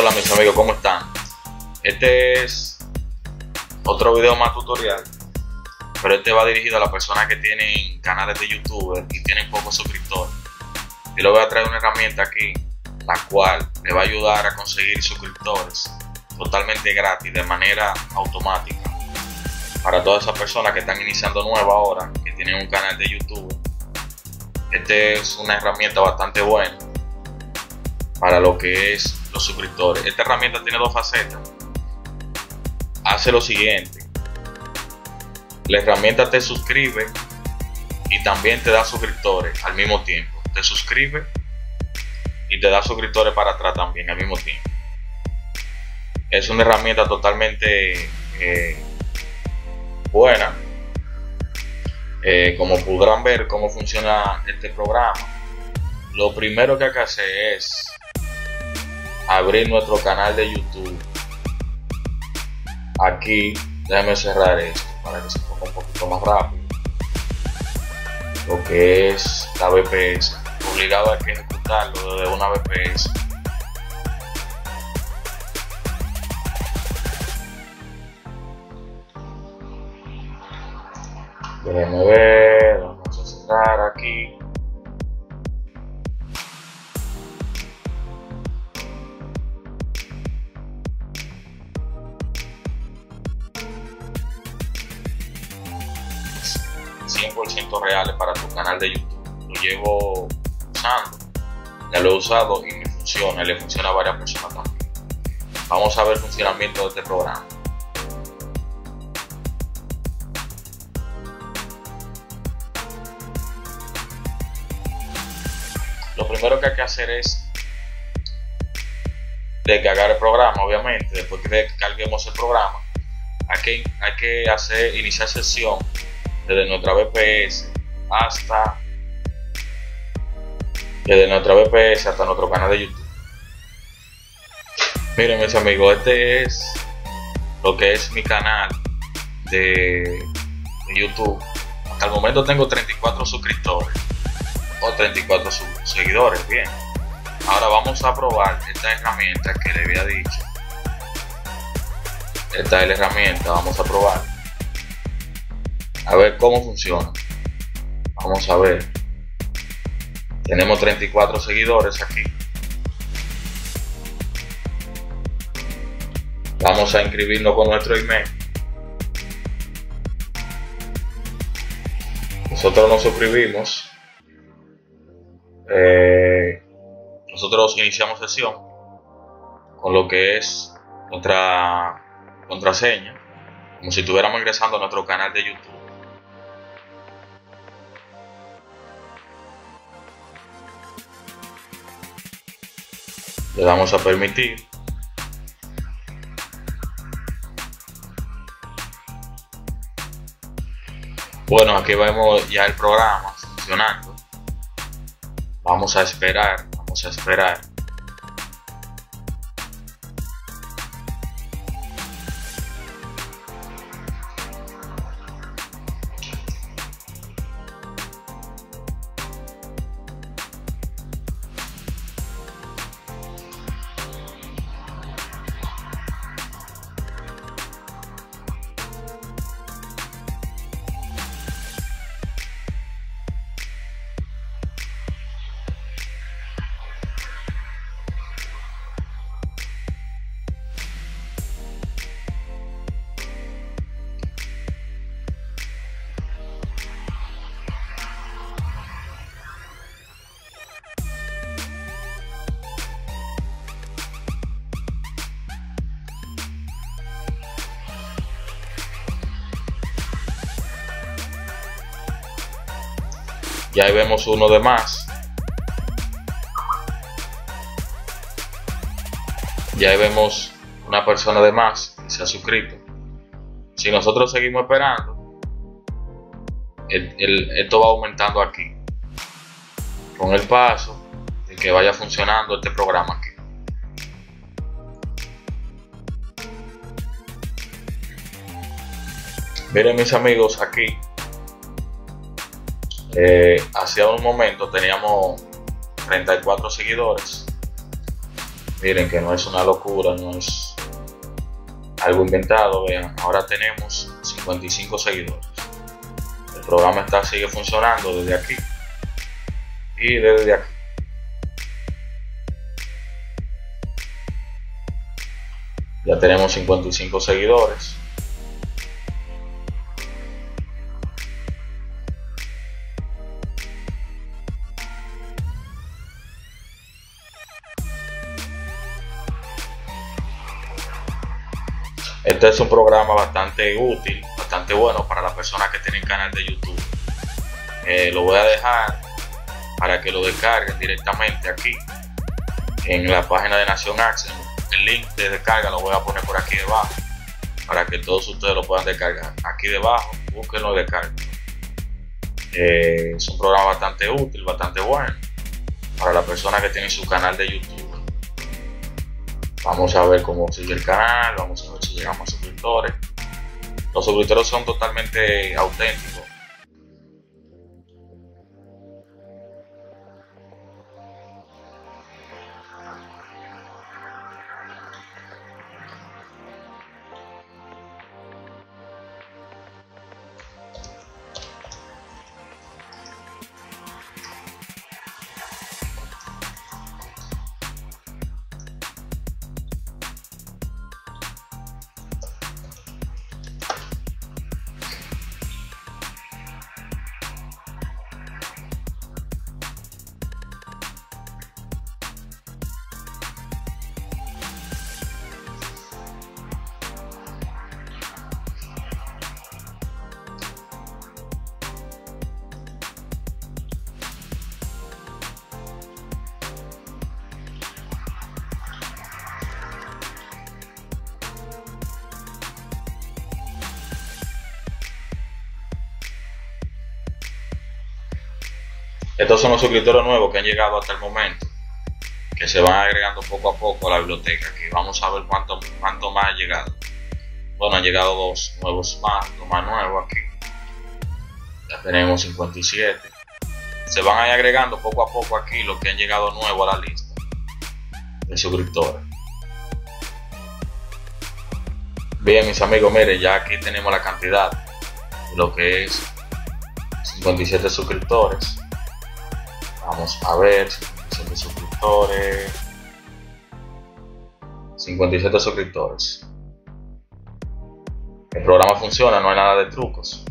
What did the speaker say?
Hola mis amigos, ¿cómo están? Este es otro video más tutorial, pero este va dirigido a las personas que tienen canales de YouTube y tienen pocos suscriptores. Yo les voy a traer una herramienta aquí, la cual le va a ayudar a conseguir suscriptores totalmente gratis, de manera automática. Para todas esas personas que están iniciando nueva ahora, que tienen un canal de YouTube, esta es una herramienta bastante buena para lo que es suscriptores. Esta herramienta tiene dos facetas. Hace lo siguiente. La herramienta te suscribe y también te da suscriptores al mismo tiempo. Te suscribe y te da suscriptores para atrás también al mismo tiempo. Es una herramienta totalmente eh, buena. Eh, como podrán ver cómo funciona este programa, lo primero que hay que hacer es abrir nuestro canal de YouTube. Aquí, déjame cerrar esto para que se ponga un poquito más rápido. Lo que es la VPS. Obligado a que ejecutarlo desde una VPS. Déjenme ver, vamos a cerrar aquí. ...100% reales para tu canal de YouTube. Lo llevo usando, ya lo he usado y me funciona, le funciona a varias personas también. Vamos a ver el funcionamiento de este programa. lo primero que hay que hacer es descargar el programa, obviamente. Después que descarguemos el programa, hay que, hay que hacer iniciar sesión desde nuestra VPS hasta desde nuestra VPS hasta nuestro canal de YouTube. Miren mis amigos, este es lo que es mi canal de, de YouTube. Hasta el momento tengo 34 suscriptores o 34 seguidores. Bien, ahora vamos a probar esta herramienta que le había dicho. Esta es la herramienta, vamos a probar. A ver cómo funciona. Vamos a ver. Tenemos 34 seguidores aquí. Vamos a inscribirnos con nuestro email. Nosotros nos suscribimos eh, nosotros iniciamos sesión con lo que es nuestra contraseña, como si estuviéramos ingresando a nuestro canal de YouTube. Le damos a permitir. Bueno, aquí vemos ya el programa funcionando. Vamos a esperar, vamos a esperar. Y ahí vemos uno de más. Y ahí vemos una persona de más que se ha suscrito. Si nosotros seguimos esperando, esto va aumentando aquí. Con el paso de que vaya funcionando este programa aquí. Miren mis amigos aquí eh, un momento teníamos 34 seguidores Miren que no es una locura, no es algo inventado. Vean, ahora tenemos 55 seguidores. El programa está, sigue funcionando desde aquí y desde aquí. Ya tenemos 55 seguidores. Este es un programa bastante útil, bastante bueno para las personas que tienen canal de YouTube. Eh, lo voy a dejar para que lo descarguen directamente aquí en la página de Nación Access. El link de descarga lo voy a poner por aquí debajo para que todos ustedes lo puedan descargar. Aquí debajo, búsquenlo y descarguen. Eh, es un programa bastante útil, bastante bueno para las personas que tienen su canal de YouTube. Vamos a ver cómo sigue el canal, vamos a ver a suscriptores. Los suscriptores son totalmente auténticos. Estos son los suscriptores nuevos que han llegado hasta el momento, que se van agregando poco a poco a la biblioteca, que vamos a ver cuánto, cuánto más ha llegado. Bueno, han llegado dos nuevos más, dos más nuevos aquí. Ya tenemos 57. Se van a agregando poco a poco aquí los que han llegado nuevos a la lista de suscriptores. Bien, mis amigos, miren, ya aquí tenemos la cantidad lo que es 57 suscriptores. A ver, 57 suscriptores. 57 suscriptores. El programa funciona, no hay nada de trucos.